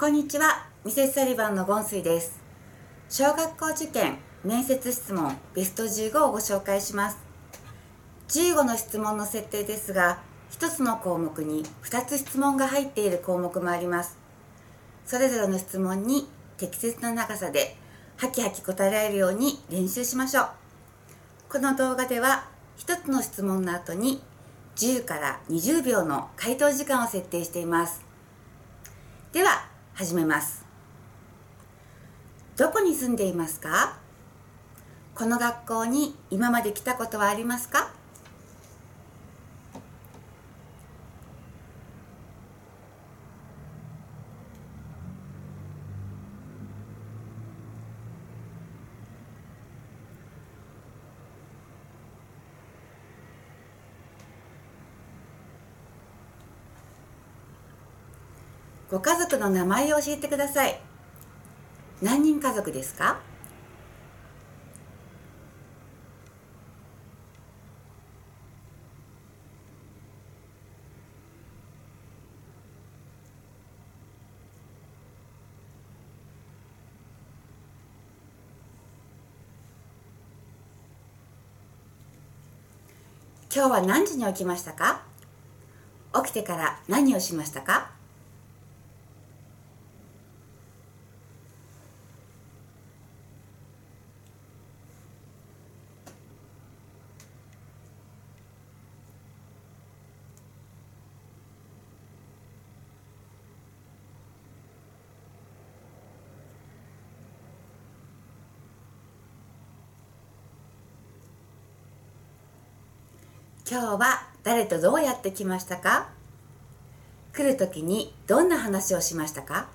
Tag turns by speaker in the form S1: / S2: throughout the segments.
S1: こんにちは、ミセスサリバンのゴンスイです。小学校受験面接質問ベスト15をご紹介します。15の質問の設定ですが、1つの項目に2つ質問が入っている項目もあります。それぞれの質問に適切な長さでハキハキ答えられるように練習しましょう。この動画では1つの質問の後に10から20秒の回答時間を設定しています。では、始めます。どこに住んでいますか？この学校に今まで来たことはありますか？ご家族の名前を教えてください。何人家族ですか？今日は何時に起きましたか？起きてから何をしましたか？今日は誰とどうやって来ましたか？来る時にどんな話をしましたか？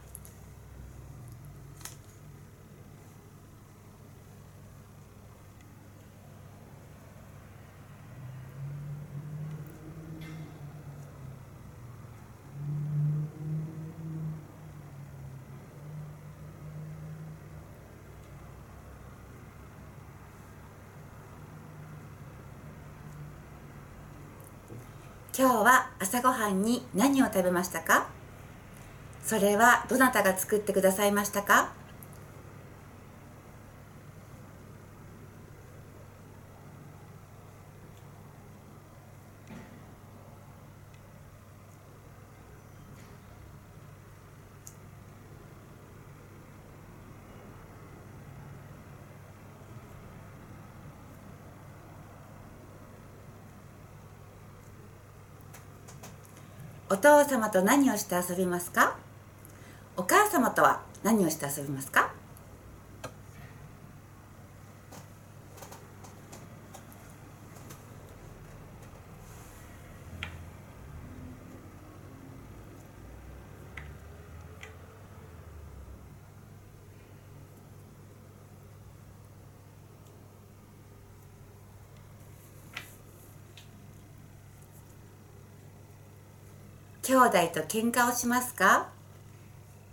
S1: 今日は朝ごはんに何を食べましたか？それはどなたが作ってくださいましたか？お父様と何をして遊びますか？お母様とは何をして遊びますか？兄弟と喧嘩をしますか？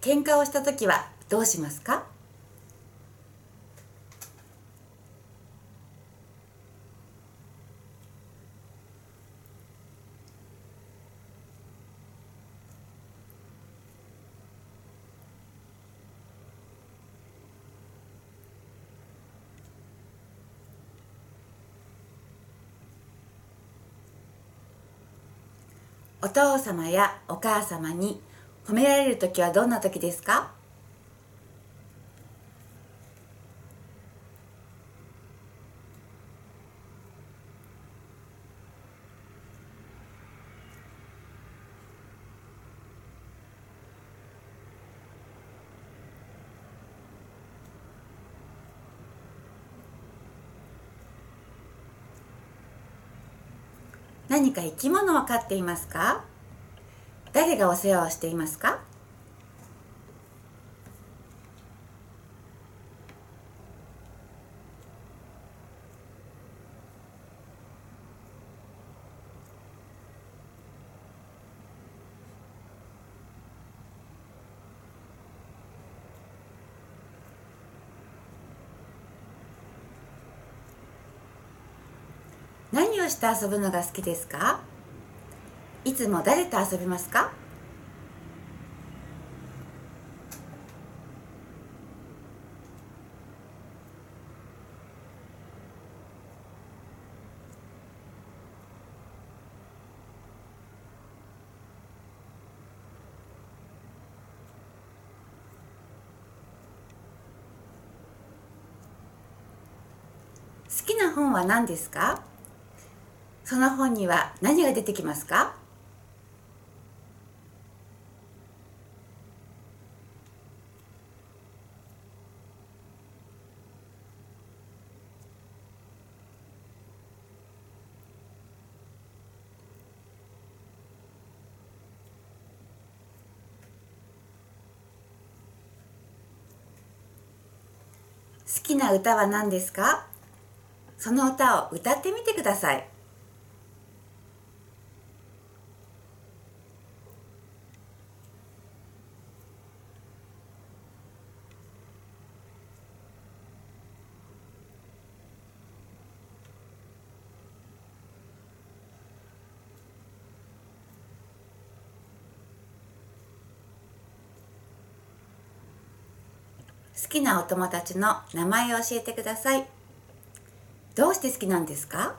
S1: 喧嘩をした時はどうしますか？お父様やお母様に褒められる時はどんな時ですか？何か生き物を飼っていますか？誰がお世話をしていますか？何をして遊ぶのが好きですか？いつも誰と遊びますか？好きな本は何ですか？その本には何が出てきますか？好きな歌は何ですか？その歌を歌ってみてください。好きなお友達の名前を教えてください。どうして好きなんですか？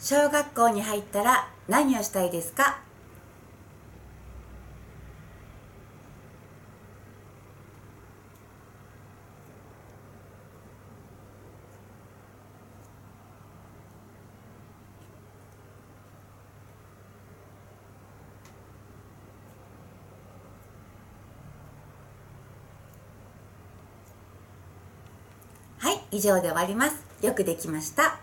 S1: 小学校に入ったら何をしたいですか？はい、以上で終わります。よくできました。